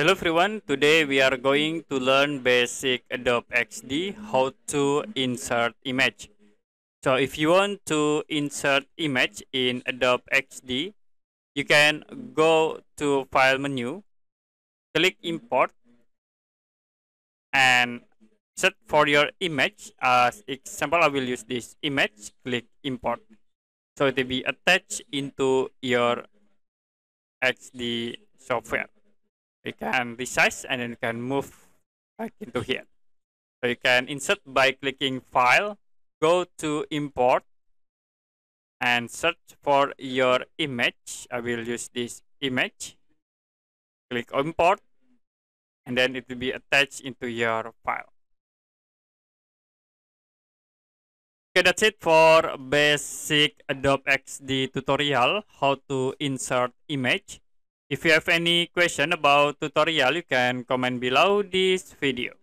Hello everyone, today we are going to learn basic Adobe XD how to insert image. So if you want to insert image in Adobe XD, you can go to file menu, click import and set for your image as example I will use this image, click import. So it will be attached into your XD software we can resize and then you can move back into here. So you can insert by clicking file, go to import and search for your image. I will use this image. Click import and then it will be attached into your file. Okay, that's it for basic Adobe XD tutorial, how to insert image. If you have any question about tutorial, you can comment below this video.